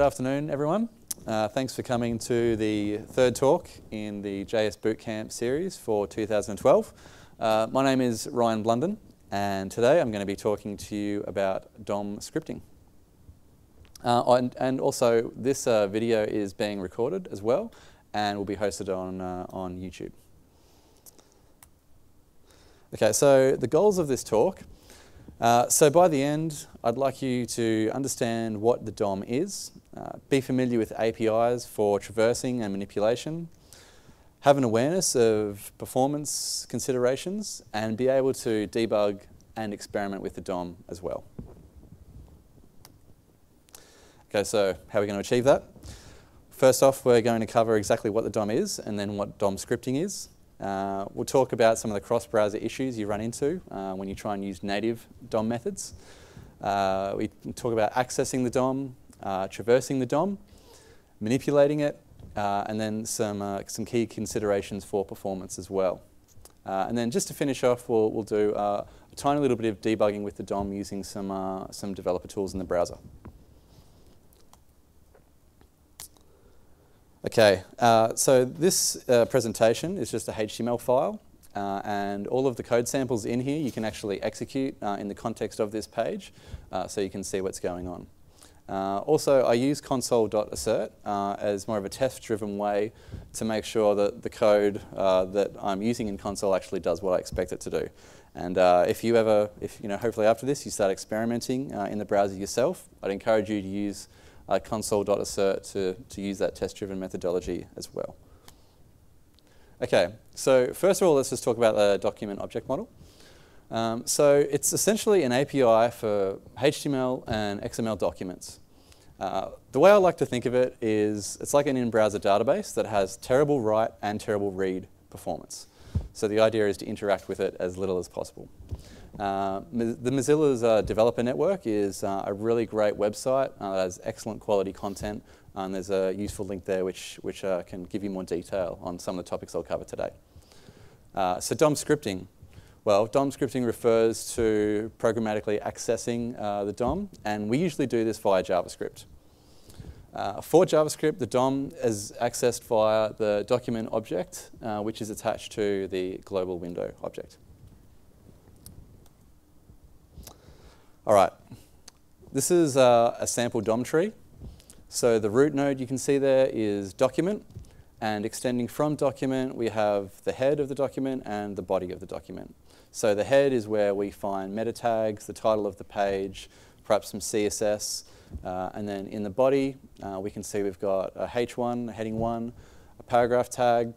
good afternoon, everyone. Uh, thanks for coming to the third talk in the JS Bootcamp series for 2012. Uh, my name is Ryan Blunden, and today I'm going to be talking to you about DOM scripting. Uh, and, and, also, this uh, video is being recorded as well and will be hosted on, uh, on YouTube. Okay, so the goals of this talk. Uh, so by the end, I'd like you to understand what the DOM is, uh, be familiar with APIs for traversing and manipulation, have an awareness of performance considerations, and be able to debug and experiment with the DOM as well. Okay, so how are we going to achieve that? First off, we're going to cover exactly what the DOM is and then what DOM scripting is. Uh, we'll talk about some of the cross-browser issues you run into uh, when you try and use native DOM methods. Uh, we talk about accessing the DOM, uh, traversing the DOM, manipulating it, uh, and then some, uh, some key considerations for performance as well. and then just to finish off, we'll, we'll do a tiny little bit of debugging with the DOM using some, some developer tools in the browser. Okay, uh, so this uh, presentation is just a HTML file, uh, and all of the code samples in here you can actually execute uh, in the context of this page, uh, so you can see what's going on. Uh, also, I use console.assert as more of a test-driven way to make sure that the code that I'm using in console actually does what I expect it to do. And if you ever, if you know, hopefully after this you start experimenting in the browser yourself, I'd encourage you to use uh, console.assert to, to use that test-driven methodology as well. Okay, so first of all, let's just talk about the document object model. Um, so it's essentially an API for HTML and XML documents. Uh, the way I like to think of it is it's like an in-browser database that has terrible write and terrible read performance. So the idea is to interact with it as little as possible. Uh, the Mozilla's uh, developer network is uh, a really great website uh, that has excellent quality content. And there's a useful link there which, which uh, can give you more detail on some of the topics I'll cover today. So DOM scripting. Well, DOM scripting refers to programmatically accessing the DOM, and we usually do this via JavaScript. For JavaScript, the DOM is accessed via the document object, which is attached to the global window object. All right, this is uh, a sample DOM tree. So the root node you can see there is document, and extending from document, we have the head of the document and the body of the document. So the head is where we find meta tags, the title of the page, perhaps some CSS, uh, and then in the body, uh, we can see we've got a H1, a heading 1, a paragraph tag,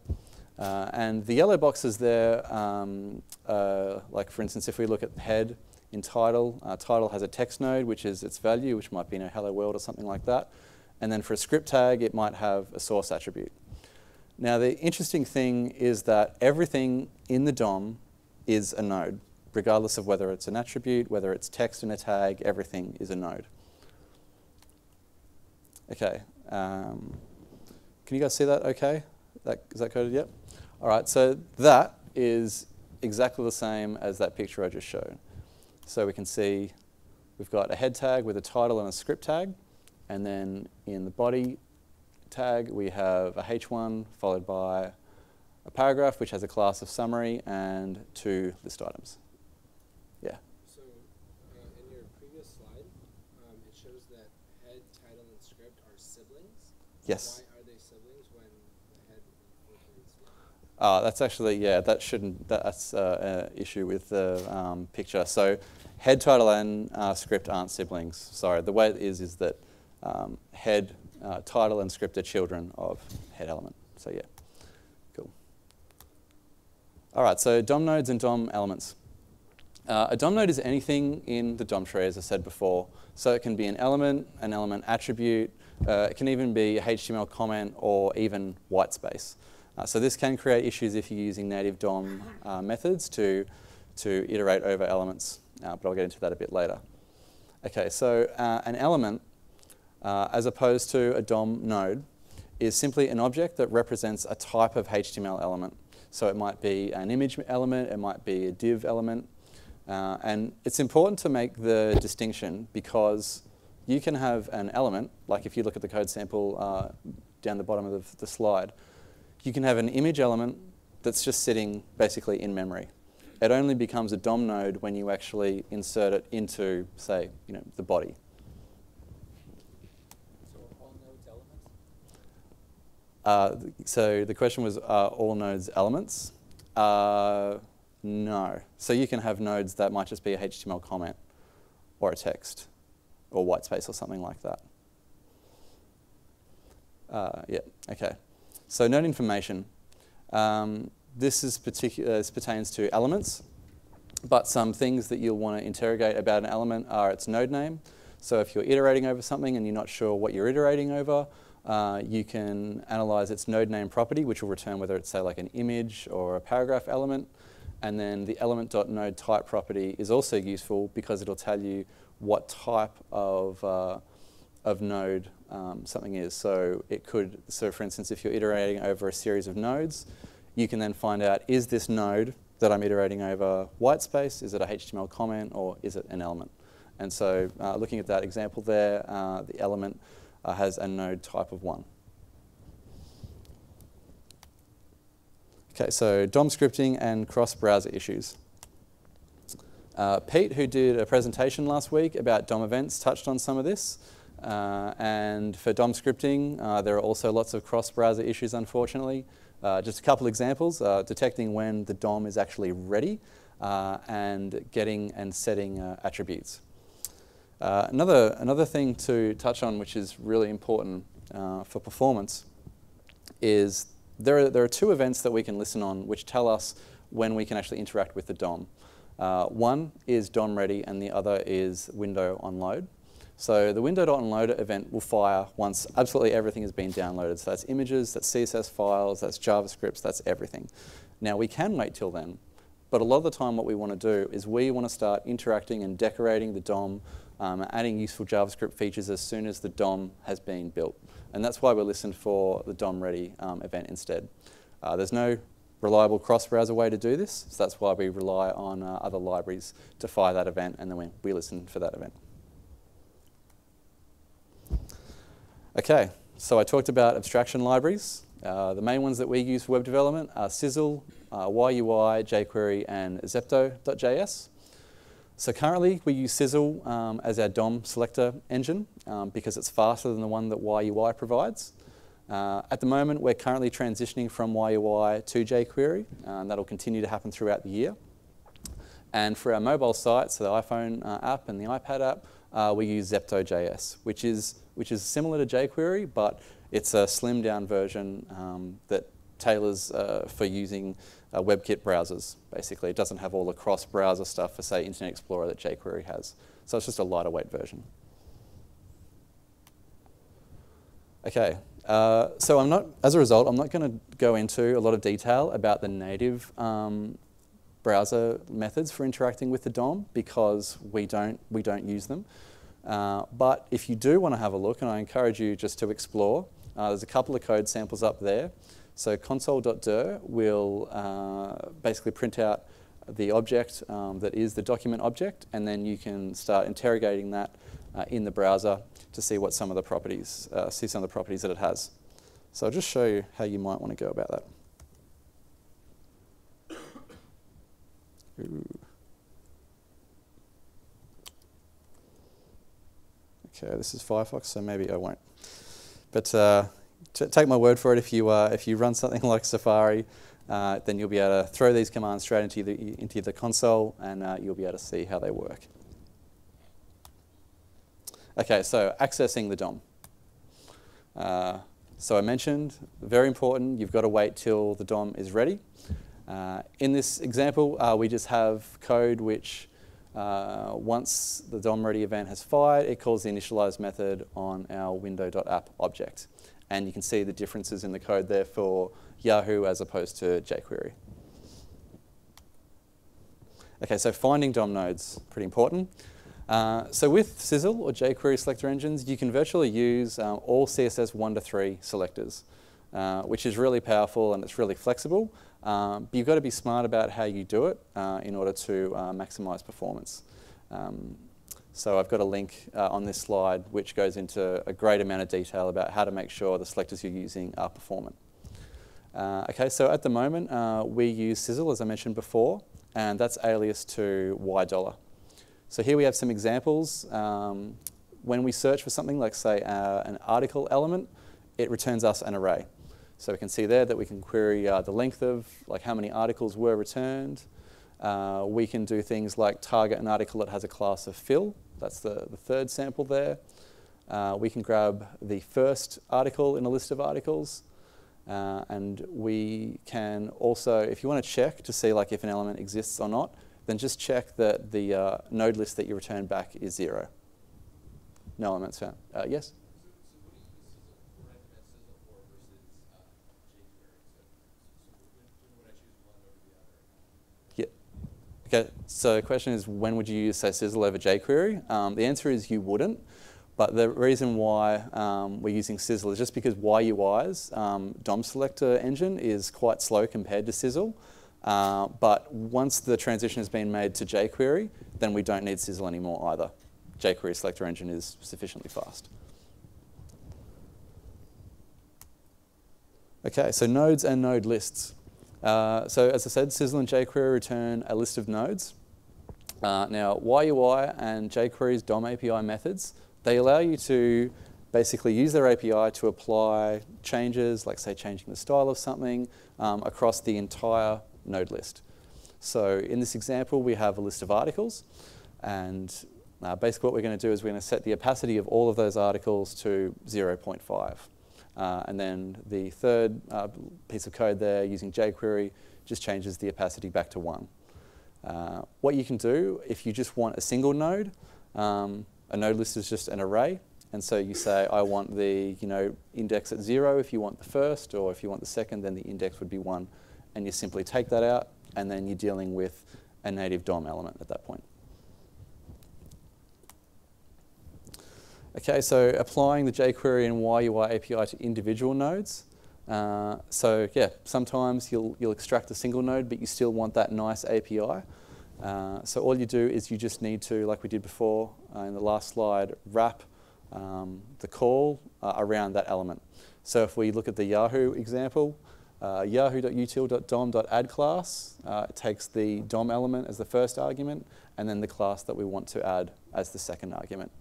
uh, and the yellow boxes there, um, uh, like for instance, if we look at head, in title. Uh, title has a text node, which is its value, which might be you know, hello world or something like that. And then for a script tag, it might have a source attribute. Now, the interesting thing is that everything in the DOM is a node, regardless of whether it's an attribute, whether it's text in a tag, everything is a node. Okay. Um, can you guys see that okay? That, is that coded yet? All right, so that is exactly the same as that picture I just showed. So we can see we've got a head tag with a title and a script tag. And then in the body tag, we have a H1 followed by a paragraph, which has a class of summary and two list items. Yeah. So uh, in your previous slide, um, it shows that head, title, and script are siblings. Yes. Why are they siblings when the head uh, that's actually, yeah, that shouldn't, that's uh, an issue with the um, picture. So head, title, and uh, script aren't siblings. Sorry, the way it is is that um, head, uh, title, and script are children of head element. So yeah, cool. All right, so DOM nodes and DOM elements. Uh, a DOM node is anything in the DOM tree, as I said before. So it can be an element, an element attribute, uh, it can even be a HTML comment or even white space. Uh, so this can create issues if you're using native DOM uh, methods to, to iterate over elements uh, but I'll get into that a bit later. Okay, so uh, an element, uh, as opposed to a DOM node, is simply an object that represents a type of HTML element. So it might be an image element, it might be a div element, uh, and it's important to make the distinction because you can have an element, like if you look at the code sample down the bottom of the, the slide, you can have an image element that's just sitting basically in memory. It only becomes a DOM node when you actually insert it into, say, you know, the body. So all nodes elements? Uh, so the question was, are all nodes elements? Uh, no. So you can have nodes that might just be a HTML comment or a text or white space or something like that. Uh, yeah, okay. So node information. Um, this, is particular, this pertains to elements, but some things that you'll want to interrogate about an element are its node name. So if you're iterating over something and you're not sure what you're iterating over, uh, you can analyze its node name property, which will return whether it's, say, like an image or a paragraph element. And then the element.node type property is also useful because it'll tell you what type of, uh, of node um, something is. So it could, so for instance, if you're iterating over a series of nodes, you can then find out, is this node that I'm iterating over white space, is it a HTML comment, or is it an element? And so uh, looking at that example there, uh, the element uh, has a node type of one. Okay, so DOM scripting and cross-browser issues. Uh, Pete, who did a presentation last week about DOM events, touched on some of this. Uh, and for DOM scripting, uh, there are also lots of cross-browser issues, unfortunately. Uh, just a couple examples, uh, detecting when the DOM is actually ready uh, and getting and setting attributes. another, another thing to touch on, which is really important for performance, is there are, there are two events that we can listen on which tell us when we can actually interact with the DOM. Uh, one is DOM ready and the other is window on load. So the window.onloader event will fire once absolutely everything has been downloaded. So that's images, that's CSS files, that's JavaScript, that's everything. Now we can wait till then, but a lot of the time what we want to do is we want to start interacting and decorating the DOM, um, adding useful JavaScript features as soon as the DOM has been built. And that's why we listened for the DOM ready um, event instead. Uh, there's no reliable cross-browser way to do this, so that's why we rely on uh, other libraries to fire that event and then we, we listen for that event. Okay, so I talked about abstraction libraries. Uh, the main ones that we use for web development are Sizzle, uh, YUI, jQuery, and Zepto.js. So currently we use Sizzle um, as our DOM selector engine um, because it's faster than the one that YUI provides. Uh, at the moment, we're currently transitioning from YUI to jQuery, and that'll continue to happen throughout the year. And for our mobile sites, so the iPhone uh, app and the iPad app, uh, we use Zepto.js, which is, which is similar to jQuery, but it's a slimmed down version um, that tailors uh, for using uh, WebKit browsers, basically. It doesn't have all the cross-browser stuff for, say, Internet Explorer that jQuery has. So it's just a lighter weight version. Okay, uh, so I'm not, as a result, I'm not going to go into a lot of detail about the native um, browser methods for interacting with the DOM because we don't, we don't use them. Uh, but if you do want to have a look, and I encourage you just to explore, uh, there's a couple of code samples up there. So console.dir will uh, basically print out the object um, that is the document object, and then you can start interrogating that uh, in the browser to see what some of the properties, uh, see some of the properties that it has. So I'll just show you how you might want to go about that. Okay, this is Firefox, so maybe I won't. But uh, take my word for it, if you, uh, if you run something like Safari, uh, then you'll be able to throw these commands straight into the, into the console and uh, you'll be able to see how they work. Okay, so accessing the DOM. Uh, so I mentioned, very important, you've got to wait till the DOM is ready. Uh, in this example, uh, we just have code which, uh, once the DOM ready event has fired, it calls the initialize method on our window.app object. And you can see the differences in the code there for Yahoo as opposed to jQuery. Okay, so finding DOM nodes, pretty important. Uh, so with Sizzle or jQuery selector engines, you can virtually use um, all CSS 1 to 3 selectors, uh, which is really powerful and it's really flexible. Um, but you've got to be smart about how you do it uh, in order to uh, maximize performance. Um, So I've got a link uh, on this slide which goes into a great amount of detail about how to make sure the selectors you're using are performant. Uh, okay, so at the moment uh, we use Sizzle as I mentioned before, and that's alias to Y dollar. So here we have some examples. Um, when we search for something like say uh, an article element, it returns us an array. So we can see there that we can query uh, the length of like how many articles were returned. Uh, we can do things like target an article that has a class of fill. That's the, the third sample there. Uh, we can grab the first article in a list of articles. Uh, and we can also, if you want to check to see like if an element exists or not, then just check that the uh, node list that you return back is zero. No elements found. Uh, yes? So the question is when would you use, say, Sizzle over jQuery? Um, the answer is you wouldn't. But the reason why um, we're using Sizzle is just because YUI's um, DOM selector engine is quite slow compared to Sizzle. Uh, but once the transition has been made to jQuery, then we don't need Sizzle anymore either. jQuery selector engine is sufficiently fast. Okay, so nodes and node lists. Uh, so as I said, Sizzle and jQuery return a list of nodes. Uh, now, YUI and jQuery's DOM API methods, they allow you to basically use their API to apply changes, like say changing the style of something, um, across the entire node list. So in this example, we have a list of articles, and uh, basically what we're going to do is we're going to set the opacity of all of those articles to 0.5. Uh, and then the third uh, piece of code there using jQuery just changes the opacity back to 1. Uh, what you can do if you just want a single node, um, a node list is just an array. And so you say, I want the you know, index at 0 if you want the first, or if you want the second, then the index would be 1 and you simply take that out, and then you're dealing with a native DOM element at that point. Okay, so applying the jQuery and YUI API to individual nodes. Uh, so yeah, sometimes you'll, you'll extract a single node, but you still want that nice API. Uh, so all you do is you just need to, like we did before uh, in the last slide, wrap um, the call uh, around that element. So if we look at the Yahoo example, uh, yahoo.util.dom.add class uh, takes the DOM element as the first argument, and then the class that we want to add as the second argument.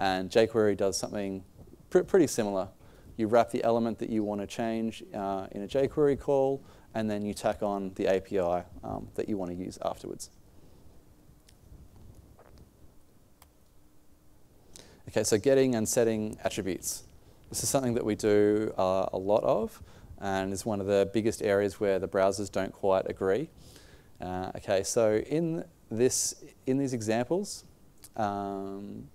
And jQuery does something pr pretty similar. You wrap the element that you want to change uh, in a jQuery call, and then you tack on the API um, that you want to use afterwards. Okay, so getting and setting attributes. This is something that we do uh, a lot of and is one of the biggest areas where the browsers don't quite agree. Uh, okay, so in this in these examples, um,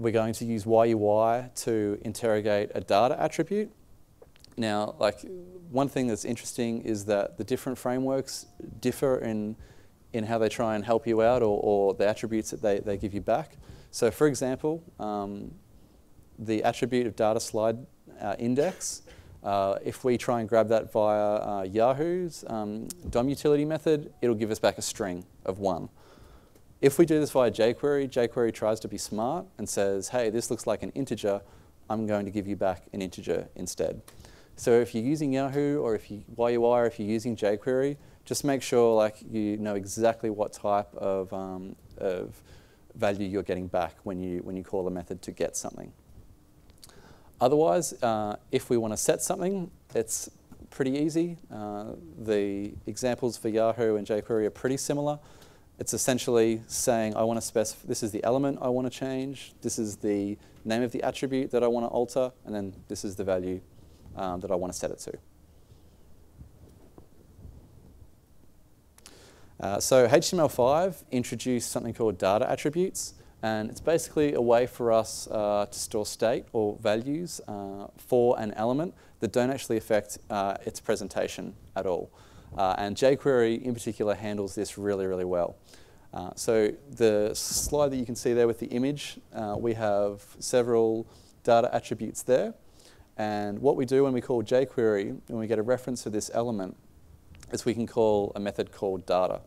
we're going to use YUI to interrogate a data attribute. Now, like one thing that's interesting is that the different frameworks differ in in how they try and help you out or, or the attributes that they, they give you back. So for example, um, the attribute of data slide uh, index. Uh, if we try and grab that via uh, Yahoo's um, DOM utility method, it'll give us back a string of one. If we do this via jQuery, jQuery tries to be smart and says, hey, this looks like an integer, I'm going to give you back an integer instead. So if you're using Yahoo or if you, while you are, if you're using jQuery, just make sure like you know exactly what type of, um, of value you're getting back when you, when you call a method to get something. Otherwise, uh, if we want to set something, it's pretty easy. Uh, the examples for Yahoo and jQuery are pretty similar. It's essentially saying, I want to specify, this is the element I want to change, this is the name of the attribute that I want to alter, and then this is the value um, that I want to set it to. Uh, so HTML5 introduced something called data attributes. And it's basically a way for us uh, to store state or values uh, for an element that don't actually affect uh, its presentation at all. Uh, and jQuery in particular handles this really, really well. Uh, so the slide that you can see there with the image, uh, we have several data attributes there. And what we do when we call jQuery, when we get a reference to this element, is we can call a method called data.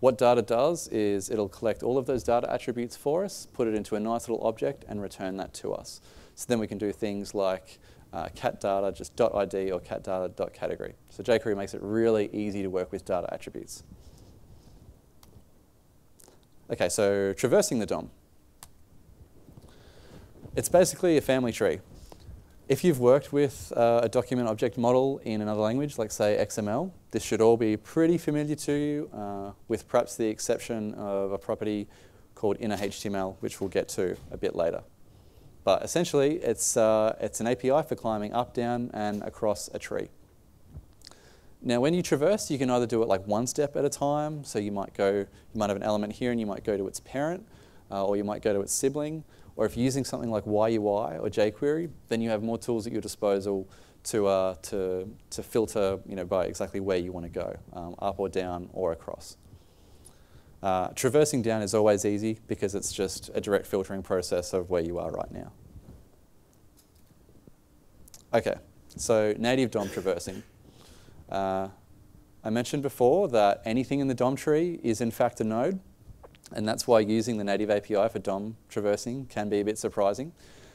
What data does is it'll collect all of those data attributes for us, put it into a nice little object, and return that to us. So then we can do things like uh, cat data, just dot .id or cat data .category. So jQuery makes it really easy to work with data attributes. Okay, so traversing the DOM. It's basically a family tree. If you've worked with uh, a document object model in another language, like say XML, this should all be pretty familiar to you, uh, with perhaps the exception of a property called inner HTML, which we'll get to a bit later. But essentially, it's, uh, it's an API for climbing up, down, and across a tree. Now, when you traverse, you can either do it like one step at a time. So you might go, you might have an element here, and you might go to its parent, uh, or you might go to its sibling, or if you're using something like YUI or jQuery, then you have more tools at your disposal to, uh, to, to filter you know, by exactly where you want to go, um, up or down or across. Uh, traversing down is always easy because it's just a direct filtering process of where you are right now. Okay, so native DOM traversing. Uh, I mentioned before that anything in the DOM tree is in fact a node. And that's why using the native API for DOM traversing can be a bit surprising.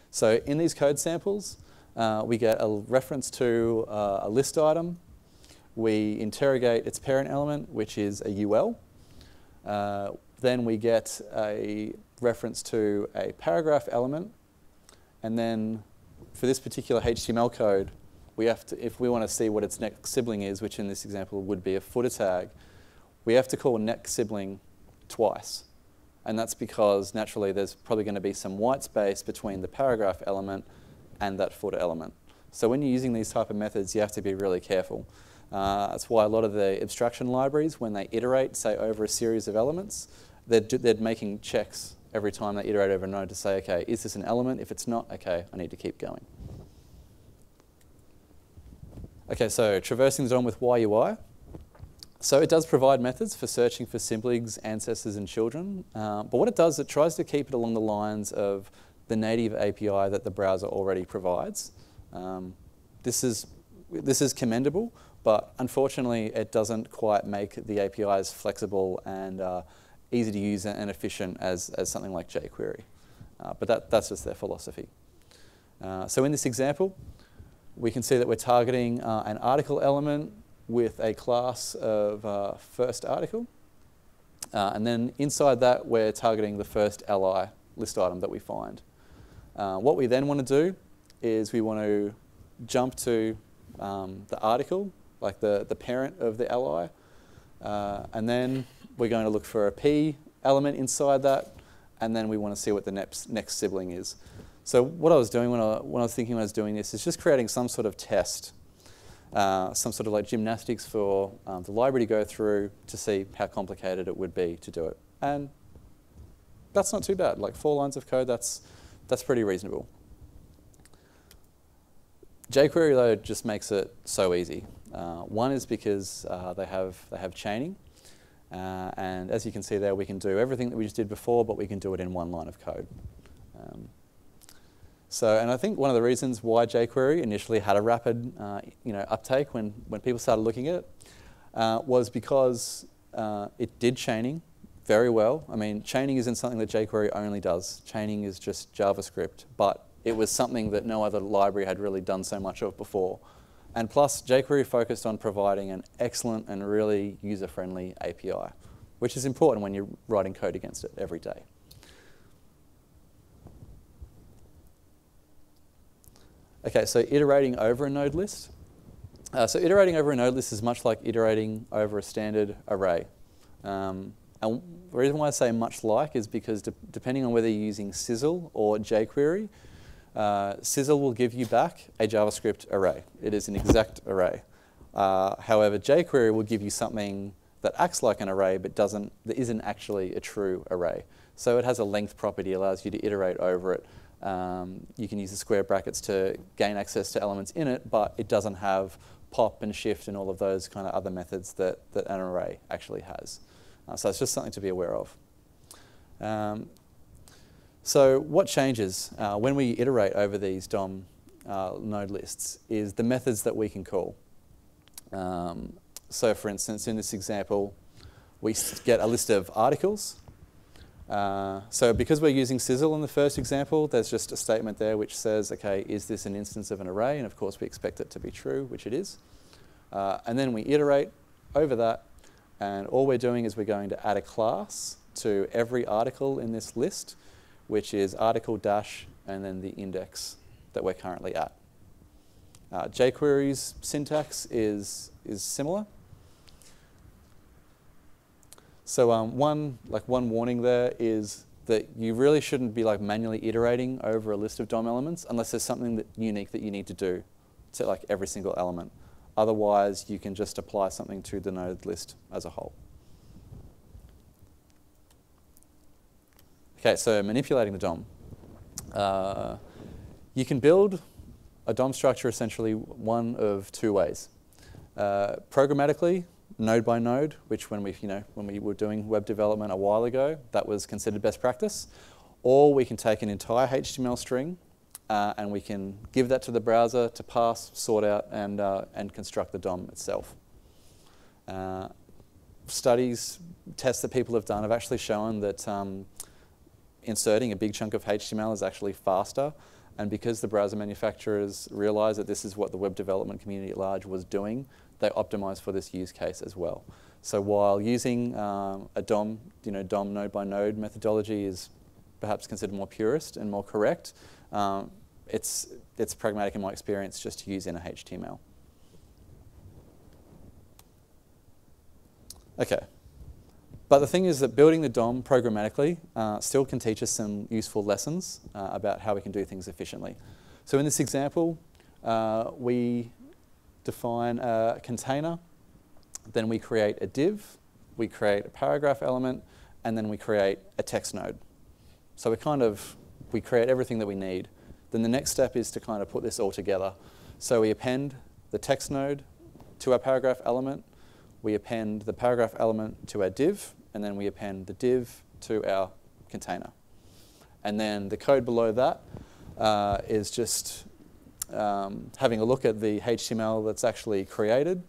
So in these code samples, uh, we get a reference to uh, a list item. We interrogate its parent element, which is a UL. Uh, then we get a reference to a paragraph element. And then for this particular HTML code, we have to, if we want to see what its next sibling is, which in this example would be a footer tag, we have to call next sibling twice. And that's because naturally there's probably going to be some white space between the paragraph element and that footer element. So when you're using these type of methods, you have to be really careful. Uh, that's why a lot of the abstraction libraries, when they iterate, say, over a series of elements, they're, they're making checks every time they iterate over a node to say, okay, is this an element? If it's not, okay, I need to keep going. Okay, so traversing the DOM with YUI. So it does provide methods for searching for siblings, ancestors, and children. Uh, but what it does, it tries to keep it along the lines of the native API that the browser already provides. Um, this, is, this is commendable, but unfortunately it doesn't quite make the APIs flexible and uh, easy to use and efficient as, as something like jQuery. Uh, but that, that's just their philosophy. Uh, so in this example, we can see that we're targeting uh, an article element with a class of uh, first article. Uh, and then inside that, we're targeting the first li list item that we find. What we then want to do is we want to jump to um, the article, like the, the parent of the li, uh, and then we're going to look for a p element inside that, and then we want to see what the next, next sibling is. So what I was doing when I, when I was thinking I was doing this is just creating some sort of test uh, some sort of like gymnastics for um, the library to go through to see how complicated it would be to do it. And that's not too bad. Like four lines of code, that's, that's pretty reasonable. jQuery though just makes it so easy. Uh, one is because uh, they, have, they have chaining. Uh, and as you can see there, we can do everything that we just did before, but we can do it in one line of code. Um, so, and I think one of the reasons why jQuery initially had a rapid, uh, you know, uptake when, when people started looking at it uh, was because uh, it did chaining very well. I mean, chaining isn't something that jQuery only does. Chaining is just JavaScript, but it was something that no other library had really done so much of before. And plus, jQuery focused on providing an excellent and really user-friendly API, which is important when you're writing code against it every day. Okay, so iterating over a node list. Uh, so iterating over a node list is much like iterating over a standard array. Um, and the reason why I say much like is because de depending on whether you're using Sizzle or jQuery, uh, Sizzle will give you back a JavaScript array. It is an exact array. Uh, however, jQuery will give you something that acts like an array but doesn't, that isn't actually a true array. So it has a length property, allows you to iterate over it um, you can use the square brackets to gain access to elements in it, but it doesn't have pop and shift and all of those kind of other methods that, that an array actually has. Uh, so it's just something to be aware of. Um, so what changes uh, when we iterate over these DOM uh, node lists is the methods that we can call. Um, so for instance, in this example, we get a list of articles. Uh, so because we're using Sizzle in the first example, there's just a statement there which says, okay, is this an instance of an array? And of course we expect it to be true, which it is. Uh, and then we iterate over that, and all we're doing is we're going to add a class to every article in this list, which is article dash and then the index that we're currently at. Uh, jQuery's syntax is, is similar. So um, one like one warning there is that you really shouldn't be like manually iterating over a list of DOM elements unless there's something that unique that you need to do to like every single element. Otherwise, you can just apply something to the node list as a whole. Okay, so manipulating the DOM. Uh, you can build a DOM structure essentially one of two ways. Uh, programmatically, node by node, which when we, you know, when we were doing web development a while ago, that was considered best practice. Or we can take an entire HTML string uh, and we can give that to the browser to parse, sort out, and, uh, and construct the DOM itself. Uh, studies, tests that people have done have actually shown that um, inserting a big chunk of HTML is actually faster. And because the browser manufacturers realized that this is what the web development community at large was doing, they optimized for this use case as well. So while using um, a DOM, you know, DOM node by node methodology is perhaps considered more purist and more correct, um, it's, it's pragmatic in my experience just to use inner HTML. Okay. But the thing is that building the DOM programmatically uh, still can teach us some useful lessons uh, about how we can do things efficiently. So in this example, uh, we define a container, then we create a div, we create a paragraph element, and then we create a text node. So we kind of, we create everything that we need. Then the next step is to kind of put this all together. So we append the text node to our paragraph element, we append the paragraph element to our div, and then we append the div to our container. And then the code below that uh, is just um, having a look at the HTML that's actually created.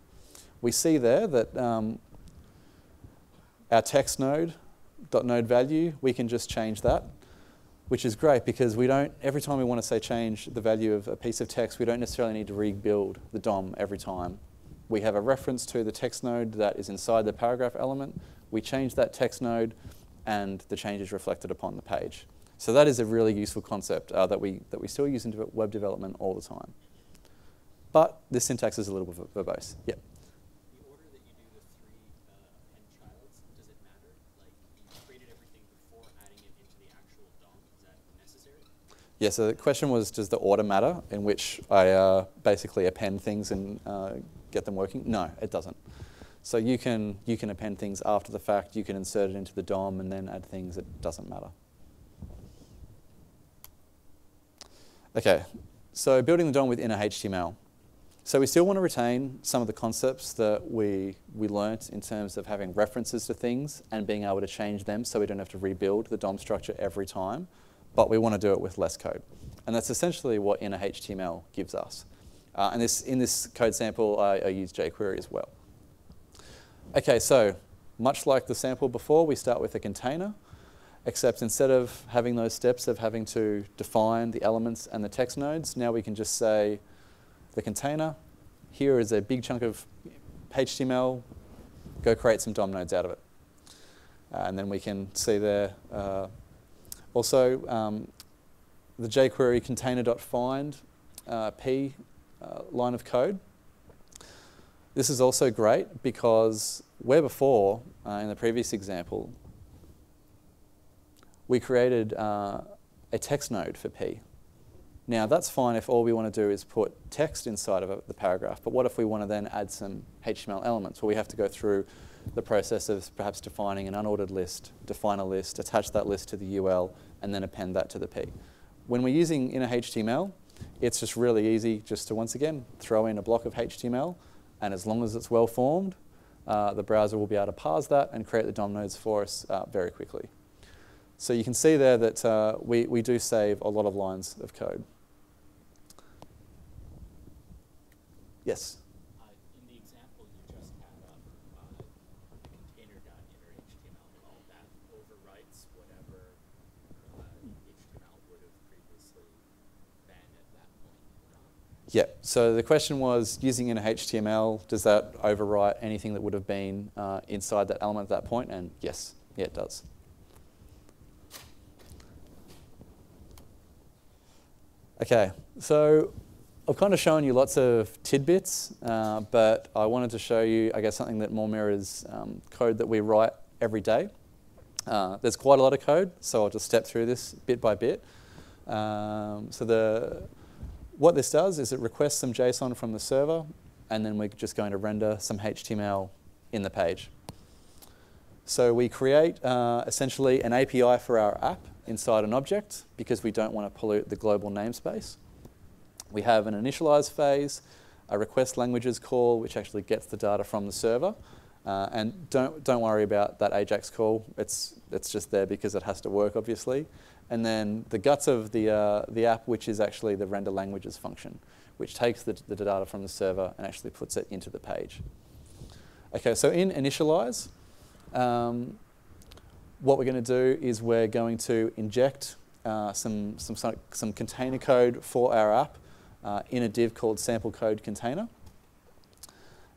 We see there that um, our text node, dot node value, we can just change that, which is great because we don't, every time we want to say change the value of a piece of text, we don't necessarily need to rebuild the DOM every time. We have a reference to the text node that is inside the paragraph element. We change that text node and the change is reflected upon the page. So that is a really useful concept uh, that, we, that we still use in de- web development all the time. But this syntax is a little bit verbose. Yep. The order that you do the three uh, append childs, does it matter? Like, you created everything before adding it into the actual DOM. Is that necessary? Yeah, so the question was, does the order matter in which I uh, basically append things and uh, get them working? No, it doesn't. So you can, you can append things after the fact, you can insert it into the DOM and then add things, it doesn't matter. Okay, so building the DOM with inner HTML. So we still want to retain some of the concepts that we, we learnt in terms of having references to things and being able to change them so we don't have to rebuild the DOM structure every time, but we want to do it with less code. And that's essentially what inner HTML gives us. Uh, and this, in this code sample, I, I use jQuery as well. Okay, so much like the sample before, we start with a container, except instead of having those steps of having to define the elements and the text nodes, now we can just say the container, here is a big chunk of HTML, go create some DOM nodes out of it. Uh, and then we can see there uh, also um, the jQuery container.find uh, p uh, line of code. This is also great because where before, uh, in the previous example, we created uh, a text node for P. Now that's fine if all we want to do is put text inside of a, the paragraph, but what if we want to then add some HTML elements? Well, we have to go through the process of perhaps defining an unordered list, define a list, attach that list to the UL, and then append that to the P. When we're using inner HTML, it's just really easy just to once again throw in a block of HTML, and as long as it's well formed, uh, the browser will be able to parse that and create the DOM nodes for us uh, very quickly. So you can see there that uh, we, we do save a lot of lines of code. Yes? Uh, in the example, you just had um, uh, the container.inner Yeah, so the question was using in HTML, does that overwrite anything that would have been uh, inside that element at that point? And yes, yeah, it does. Okay, so I've kind of shown you lots of tidbits, uh, but I wanted to show you, I guess, something that more mirrors um, code that we write every day. Uh, there's quite a lot of code, so I'll just step through this bit by bit. Um, so the what this does is it requests some JSON from the server, and then we're just going to render some HTML in the page. So we create uh, essentially an API for our app inside an object because we don't want to pollute the global namespace. We have an initialize phase, a request languages call, which actually gets the data from the server. Uh, and don't, don't worry about that AJAX call. It's, it's just there because it has to work, obviously. And then the guts of the, uh, the app, which is actually the render languages function, which takes the, the data from the server and actually puts it into the page. Okay, so in initialize, um, what we're going to do is we're going to inject uh, some, some, some container code for our app uh, in a div called sample code container.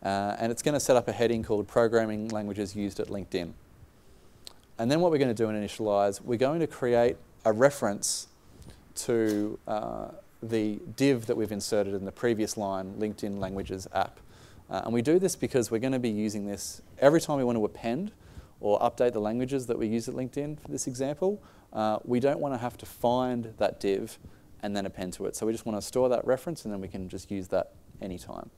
Uh, and it's going to set up a heading called programming languages used at LinkedIn. And then what we're going to do in initialize, we're going to create a reference to uh, the div that we've inserted in the previous line, LinkedIn Languages app. Uh, and we do this because we're going to be using this every time we want to append or update the languages that we use at LinkedIn for this example. Uh, we don't want to have to find that div and then append to it. So we just want to store that reference and then we can just use that anytime.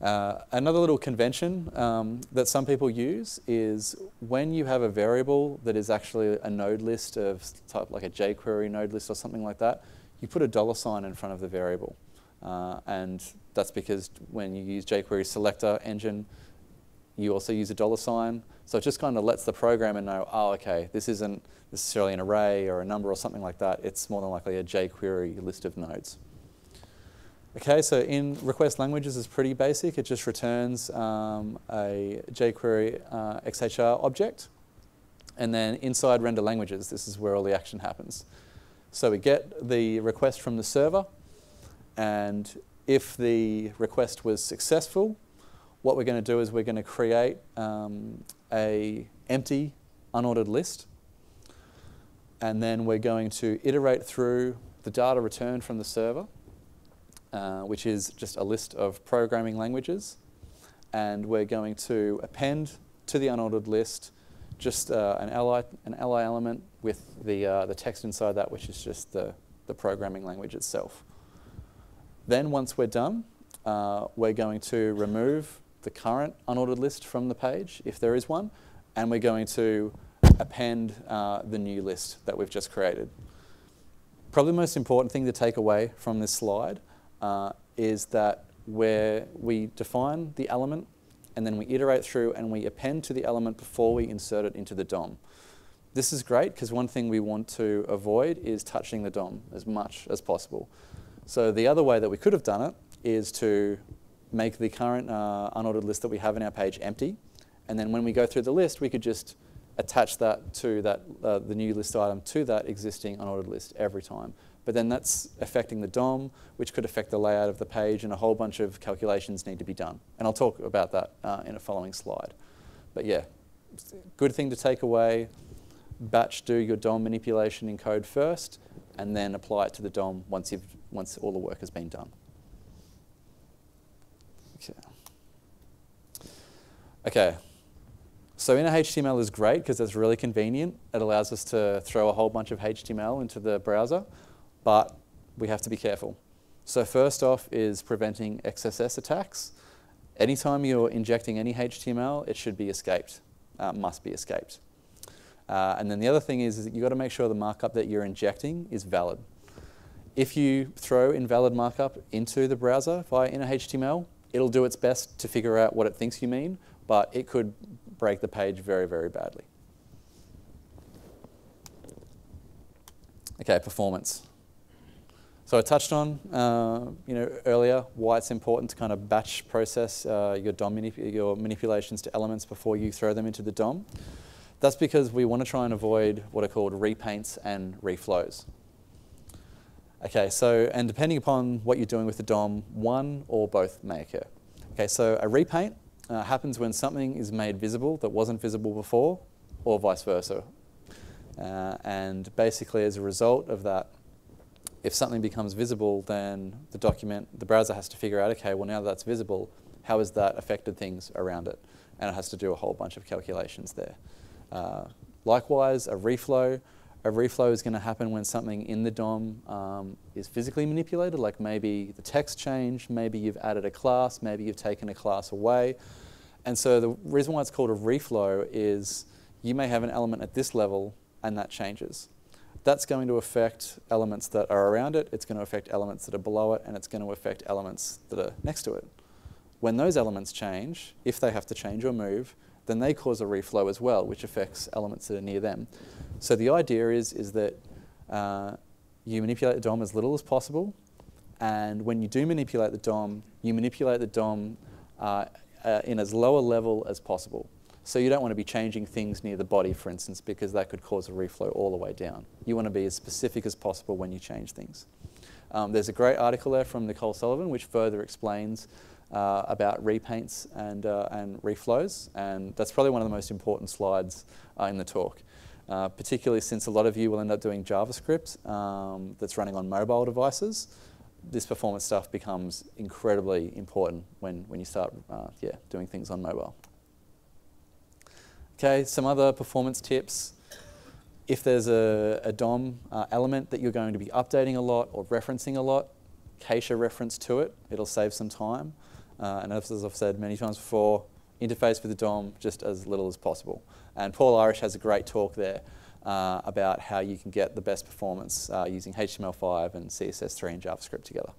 Uh, another little convention um, that some people use is when you have a variable that is actually a node list of type like a jQuery node list or something like that, you put a dollar sign in front of the variable. Uh, and that's because when you use jQuery selector engine, you also use a dollar sign. So it just kind of lets the programmer know, oh, okay, this isn't necessarily an array or a number or something like that. It's more than likely a jQuery list of nodes. Okay, so in request languages is pretty basic. It just returns um, a jQuery uh, XHR object. And then inside render languages, this is where all the action happens. So we get the request from the server. And if the request was successful, what we're going to do is we're going to create um, a empty unordered list. And then we're going to iterate through the data returned from the server uh, which is just a list of programming languages. And we're going to append to the unordered list just uh, an, li, an li element with the, uh, the text inside that, which is just the, the programming language itself. Then once we're done, uh, we're going to remove the current unordered list from the page, if there is one, and we're going to append uh, the new list that we've just created. Probably the most important thing to take away from this slide uh, is that where we define the element and then we iterate through and we append to the element before we insert it into the DOM. This is great because one thing we want to avoid is touching the DOM as much as possible. So the other way that we could have done it is to make the current uh, unordered list that we have in our page empty. And then when we go through the list, we could just attach that to that, uh, the new list item to that existing unordered list every time. But then that's affecting the DOM, which could affect the layout of the page, and a whole bunch of calculations need to be done. And I'll talk about that uh, in a following slide. But yeah, good thing to take away, batch do your DOM manipulation in code first, and then apply it to the DOM once, you've, once all the work has been done. Okay. Okay, so inner HTML is great because it's really convenient. It allows us to throw a whole bunch of HTML into the browser but we have to be careful. So first off is preventing XSS attacks. Anytime you're injecting any HTML, it should be escaped, uh, must be escaped. Uh, and then the other thing is, is you've got to make sure the markup that you're injecting is valid. If you throw invalid markup into the browser via inner HTML, it'll do its best to figure out what it thinks you mean, but it could break the page very, very badly. Okay, performance. So I touched on, uh, you know, earlier why it's important to kind of batch process uh, your DOM manip your manipulations to elements before you throw them into the DOM. That's because we want to try and avoid what are called repaints and reflows. Okay, so, and depending upon what you're doing with the DOM, one or both may occur. Okay, so a repaint uh, happens when something is made visible that wasn't visible before, or vice versa. Uh, and basically, as a result of that, if something becomes visible, then the document, the browser has to figure out, okay, well now that's visible, how has that affected things around it? And it has to do a whole bunch of calculations there. Uh, likewise, a reflow. A reflow is going to happen when something in the DOM um, is physically manipulated, like maybe the text changed, maybe you've added a class, maybe you've taken a class away. And so the reason why it's called a reflow is you may have an element at this level and that changes. That's going to affect elements that are around it, it's going to affect elements that are below it, and it's going to affect elements that are next to it. When those elements change, if they have to change or move, then they cause a reflow as well, which affects elements that are near them. So the idea is, is that uh, you manipulate the DOM as little as possible, and when you do manipulate the DOM, you manipulate the DOM uh, uh, in as low a level as possible. So you don't want to be changing things near the body, for instance, because that could cause a reflow all the way down. You want to be as specific as possible when you change things. Um, there's a great article there from Nicole Sullivan which further explains uh, about repaints and, uh, and reflows, and that's probably one of the most important slides uh, in the talk. Uh, particularly since a lot of you will end up doing JavaScript um, that's running on mobile devices, this performance stuff becomes incredibly important when, when you start uh, yeah, doing things on mobile. Okay, some other performance tips. If there's a, a DOM uh, element that you're going to be updating a lot or referencing a lot, cache a reference to it. It'll save some time. Uh, and as I've said many times before, interface with the DOM just as little as possible. And Paul Irish has a great talk there uh, about how you can get the best performance uh, using HTML5 and CSS3 and JavaScript together.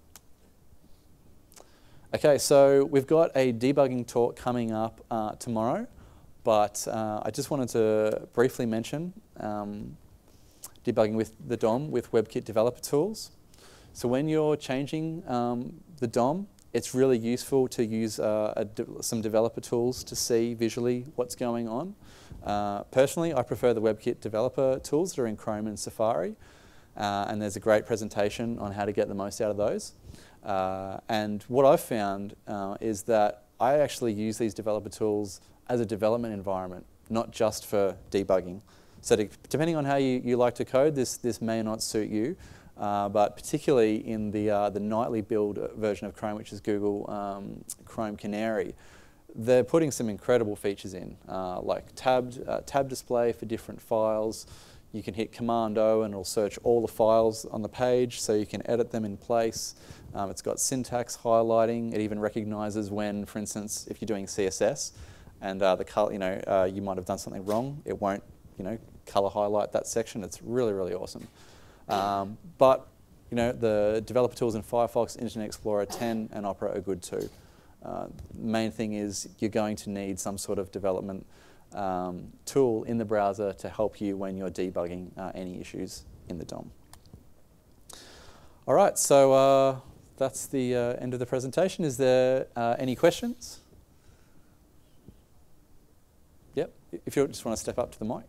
Okay, so we've got a debugging talk coming up uh, tomorrow, but uh, I just wanted to briefly mention um, debugging with the DOM with WebKit developer tools. So when you're changing um, the DOM, it's really useful to use uh, de some developer tools to see visually what's going on. Uh, personally, I prefer the WebKit developer tools that are in Chrome and Safari, uh, and there's a great presentation on how to get the most out of those. Uh, and what I've found uh, is that I actually use these developer tools as a development environment, not just for debugging. So to, depending on how you, you like to code, this, this may not suit you. Uh, but particularly in the, uh, the nightly build version of Chrome, which is Google um, Chrome Canary, they're putting some incredible features in, uh, like tabbed, uh, tab display for different files. You can hit Command O and it'll search all the files on the page so you can edit them in place. Um, it's got syntax highlighting. It even recognizes when, for instance, if you're doing CSS and uh, the color, you know, uh, you might have done something wrong, it won't, you know, color highlight that section. It's really, really awesome. Um, but you know, the developer tools in Firefox, Internet Explorer 10 and Opera are good too. Uh, main thing is you're going to need some sort of development um, tool in the browser to help you when you're debugging uh, any issues in the DOM. All right, so uh, that's the uh, end of the presentation. Is there any questions? Yep, if you just want to step up to the mic.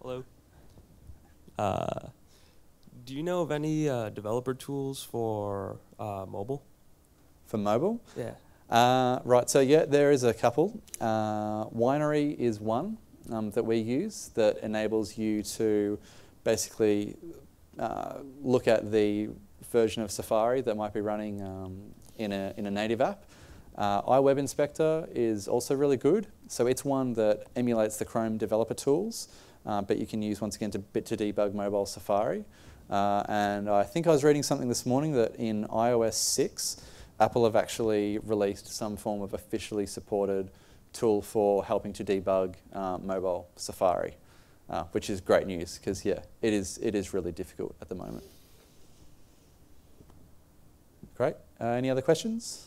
Hello. Uh, do you know of any uh, developer tools for uh, mobile? For mobile? Yeah. Uh, right, so yeah, there is a couple. Uh, Weinre is one um, that we use that enables you to basically uh, look at the version of Safari that might be running um, in, a, in a native app. Uh, iWeb Inspector is also really good. So it's one that emulates the Chrome developer tools uh, but you can use once again to, to debug mobile Safari. Uh, and I think I was reading something this morning that in iOS 6, Apple have actually released some form of officially supported tool for helping to debug uh, mobile Safari, uh, which is great news because yeah, it is, it is really difficult at the moment. Great. Uh, any other questions?